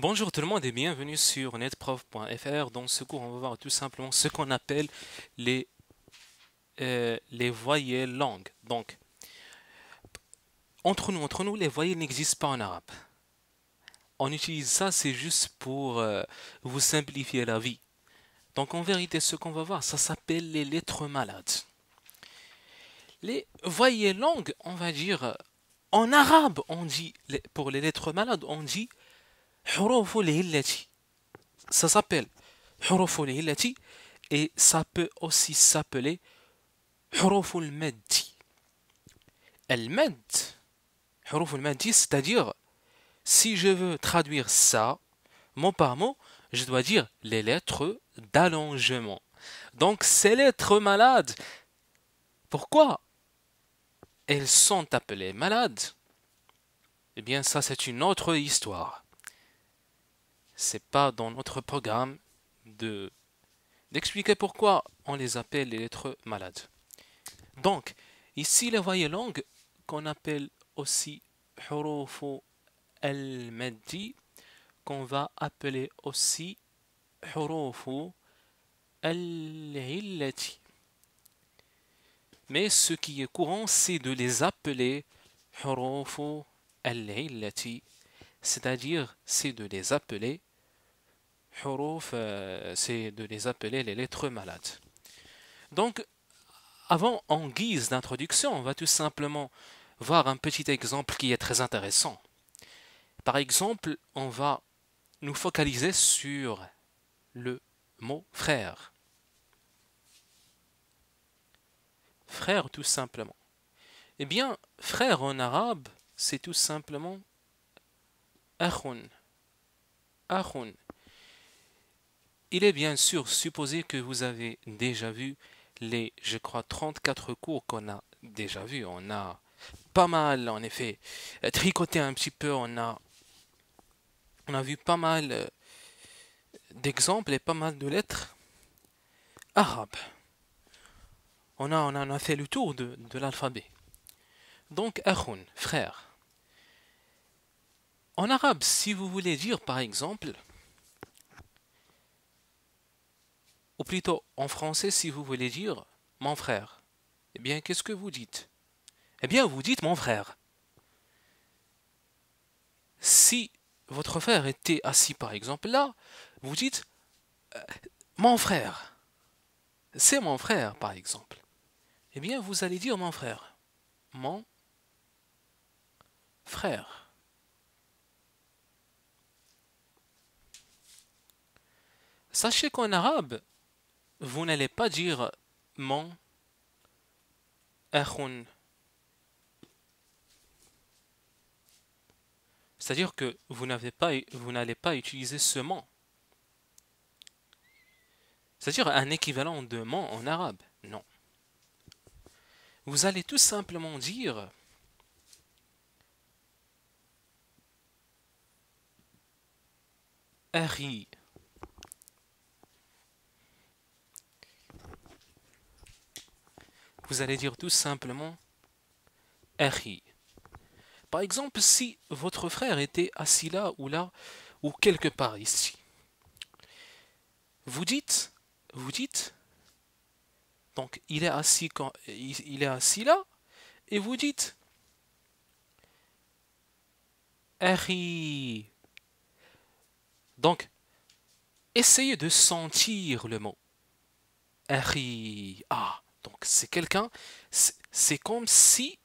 Bonjour tout le monde et bienvenue sur netprof.fr. Dans ce cours, on va voir tout simplement ce qu'on appelle les, euh, les voyelles longues. Donc, entre nous, entre nous, les voyelles n'existent pas en arabe. On utilise ça, c'est juste pour euh, vous simplifier la vie. Donc, en vérité, ce qu'on va voir, ça s'appelle les lettres malades. Les voyelles longues, on va dire, en arabe, on dit, pour les lettres malades, on dit ça s'appelle حروف et ça peut aussi s'appeler حروف المد المد حروف المد c'est-à-dire si je veux traduire ça mot par mot je dois dire les lettres d'allongement donc ces lettres malades pourquoi elles sont appelées malades eh bien ça c'est une autre histoire c'est pas dans notre programme de d'expliquer pourquoi on les appelle les lettres malades. Donc, ici les voyelles longues qu'on appelle aussi hurufu al-maddi qu'on va appeler aussi hurufu al-illati. Mais ce qui est courant, c'est de les appeler hurufu al-illati, c'est-à-dire c'est de les appeler euh, c'est de les appeler les lettres malades. Donc, avant, en guise d'introduction, on va tout simplement voir un petit exemple qui est très intéressant. Par exemple, on va nous focaliser sur le mot frère. Frère, tout simplement. Eh bien, frère en arabe, c'est tout simplement akhun. Akhun. Il est bien sûr supposé que vous avez déjà vu les, je crois, 34 cours qu'on a déjà vus. On a pas mal, en effet, tricoté un petit peu. On a, on a vu pas mal euh, d'exemples et pas mal de lettres arabes. On a, on a, fait le tour de, de l'alphabet. Donc, akhun, frère. En arabe, si vous voulez dire par exemple ou plutôt en français si vous voulez dire mon frère, eh bien qu'est-ce que vous dites? Eh bien vous dites mon frère. Si votre frère était assis par exemple là, vous dites euh, mon frère. C'est mon frère par exemple. Eh bien vous allez dire mon frère. Mon frère. Sachez qu'en arabe, vous n'allez pas dire mon akhun. C'est-à-dire que vous n'allez pas utiliser ce mon. C'est-à-dire un équivalent de mon en arabe. Non. Vous allez tout simplement dire. Vous allez dire tout simplement Ahi. Par exemple, si votre frère était assis là ou là, ou quelque part ici, vous dites, vous dites, donc il est assis il est assis là, et vous dites Ahi. Donc, essayez de sentir le mot. Ahi. Ah, donc c'est quelqu'un, c'est comme si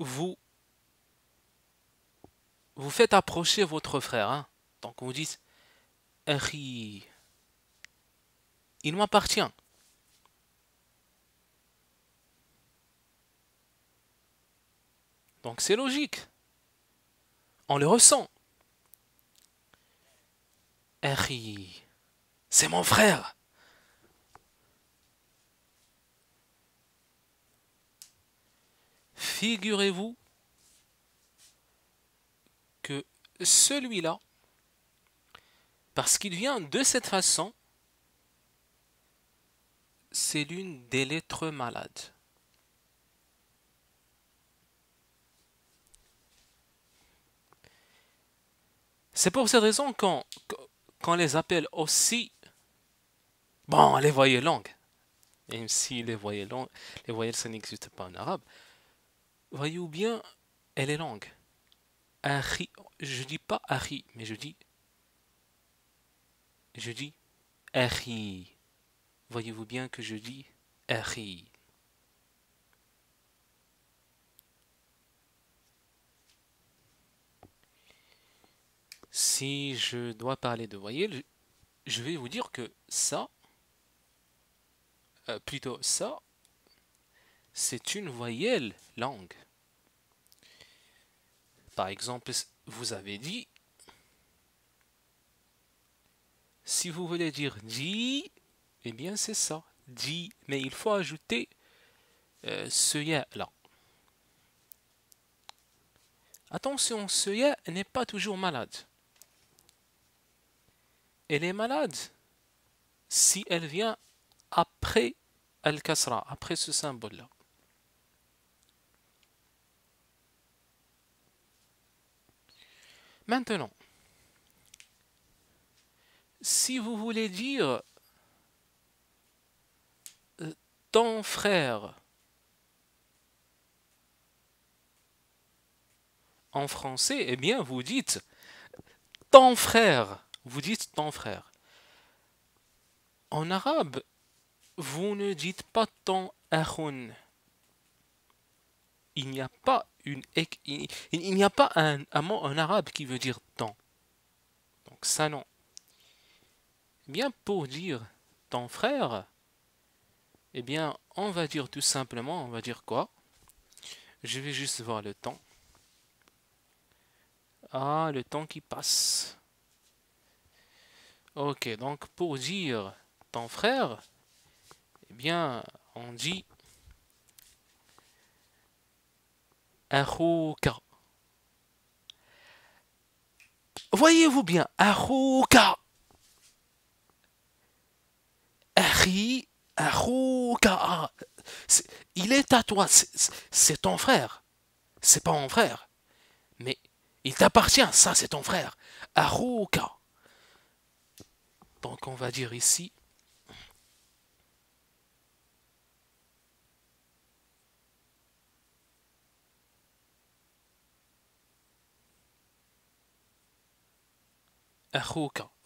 vous vous faites approcher votre frère. Hein. Donc vous dites, il m'appartient. Donc c'est logique. On le ressent. c'est mon frère. Figurez-vous que celui-là, parce qu'il vient de cette façon, c'est l'une des lettres malades. C'est pour cette raison qu'on les appelle aussi, bon, les voyelles longues, même si les voyelles longues, les voyelles ça n'existe pas en arabe, voyez-vous bien, elle est longue. Je je dis pas ari, mais je dis, je dis. Voyez-vous bien que je dis ari. Si je dois parler de voyelles, je vais vous dire que ça, euh, plutôt ça, c'est une voyelle langue. Par exemple, vous avez dit, si vous voulez dire dit, eh bien c'est ça, dit, mais il faut ajouter euh, ce ya là. Attention, ce ya n'est pas toujours malade elle est malade si elle vient après Al-Kasra, après ce symbole-là. Maintenant, si vous voulez dire euh, ton frère en français, eh bien vous dites ton frère vous dites ton frère. En arabe, vous ne dites pas ton akhun. Il n'y a pas il, n'y a pas un, en arabe qui veut dire ton. Donc ça non. Bien pour dire ton frère, eh bien on va dire tout simplement, on va dire quoi? Je vais juste voir le temps. Ah, le temps qui passe. Ok, donc pour dire ton frère, eh bien, on dit Arouka. Voyez-vous bien, Arouka. Ari, Arouka. Il est à toi, c'est ton frère. C'est pas mon frère. Mais il t'appartient, ça c'est ton frère. Arouka. Donc on va dire ici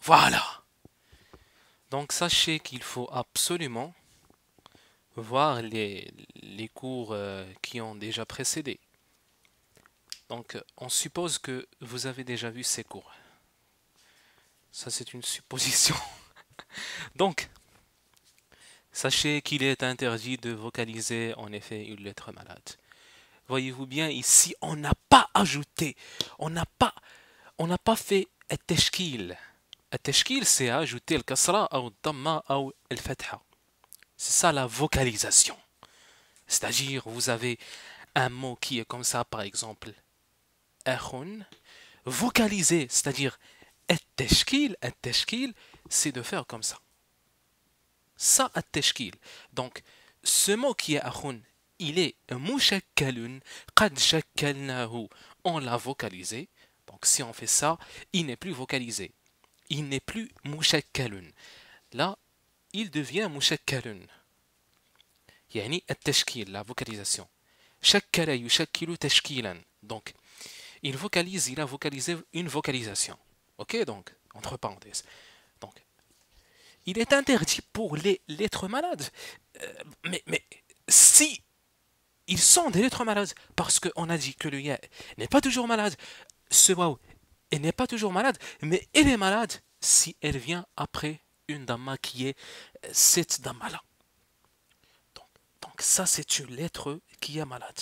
Voilà. Donc sachez qu'il faut absolument voir les, cours euh, qui ont déjà précédé. Donc on suppose que vous avez déjà vu ces cours. Ça, c'est une supposition. Donc, sachez qu'il est interdit de vocaliser en effet une lettre malade. Voyez-vous bien, ici, on n'a pas ajouté, on n'a on n'a pas fait un teshkil. c'est ajouter le kasra ou le damma ou le fatha. C'est ça la vocalisation. C'est-à-dire, vous avez un mot qui est comme ça, par exemple, akhun, vocaliser, c'est-à-dire التشكيل التشكيل c'est de faire comme ça ça التشكيل donc ce mot qui est akhun il est mushakkalun qad shakkalnahu on l'a vocalisé donc si on fait ça il n'est plus vocalisé il n'est plus mushakkalun là il devient mushakkalun يعني التشكيل la vocalisation شكل يشكل تشكيلا donc il vocalise il a vocalisé une vocalisation Ok, donc, entre parenthèses. Donc, il est interdit pour les lettres malades. Euh, mais, mais si ils sont des lettres malades, parce qu'on a dit que le ya n'est pas toujours malade, ce waouh n'est pas toujours malade, mais elle est malade si elle vient après une dama qui est euh, cette dama-là. Donc, donc ça, c'est une lettre qui est malade.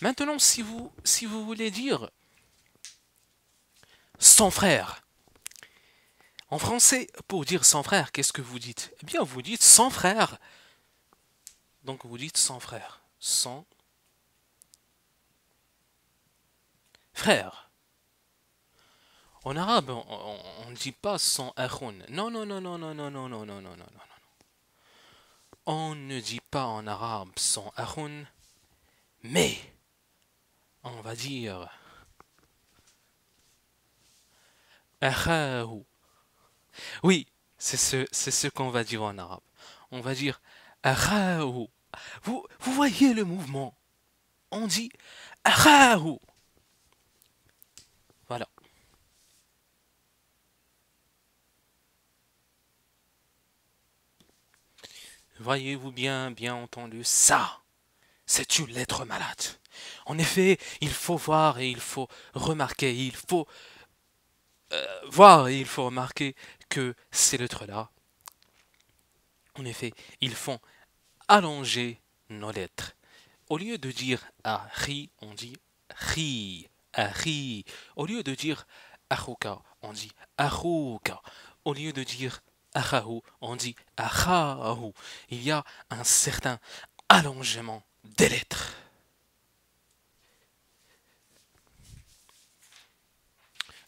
Maintenant, si vous voulez dire son frère, en français, pour dire sans frère, qu'est-ce que vous dites Eh bien, vous dites sans frère. Donc, vous dites sans frère. Sans frère. En arabe, on ne dit pas son akhun. Non, non, non, non, non, non, non, non, non, non, non, non. On ne dit pas en arabe son akhun, mais on va dire Oui, c'est ce, qu'on va dire en arabe. On va dire akhahu. Vous, vous voyez le mouvement On dit. Voilà. Voyez-vous bien, bien entendu, ça, c'est une lettre malade. En effet, il faut voir et il faut remarquer, il faut euh, voir il faut remarquer que ces lettres-là, en effet, ils font allonger nos lettres. Au lieu de dire ri, on dit ri, ri. Au lieu de dire ahuka, on dit ahuka. Au lieu de dire ahahu, on dit ahahu. Il y a un certain allongement des lettres.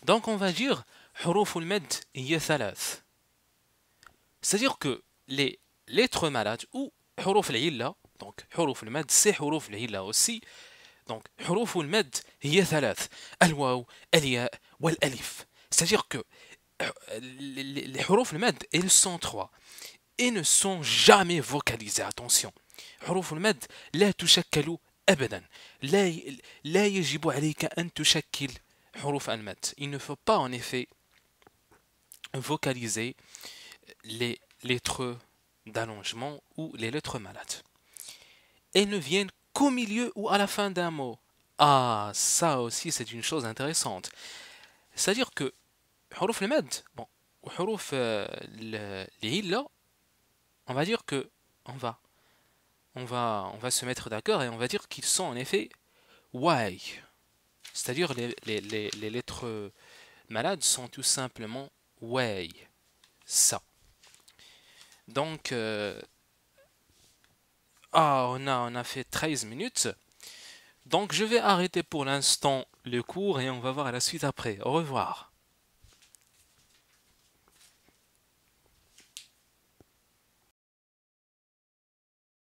Donc on va dire حروف المد هي ثلاث c'est-à-dire que les lettres malades ou حروف العلة donc حروف المد c'est حروف العلة aussi donc حروف المد هي ثلاث الواو الياء والالف c'est-à-dire que les حروف المد elles sont trois et ne sont jamais vocalisées attention حروف المد لا تشكل ابدا لا لا يجب عليك ان تشكل Huruf al-mat. Il ne faut pas en effet vocaliser les lettres d'allongement ou les lettres malades. Elles ne viennent qu'au milieu ou à la fin d'un mot. Ah, ça aussi c'est une chose intéressante. C'est-à-dire que Huruf al-mad, bon, Huruf euh, on va dire que on va on va on va se mettre d'accord et on va dire qu'ils sont en effet why c'est-à-dire les, lettres malades sont tout simplement way, ça. Donc, euh, ah, on a, on a fait 13 minutes. Donc, je vais arrêter pour l'instant le cours et on va voir la suite après. Au revoir.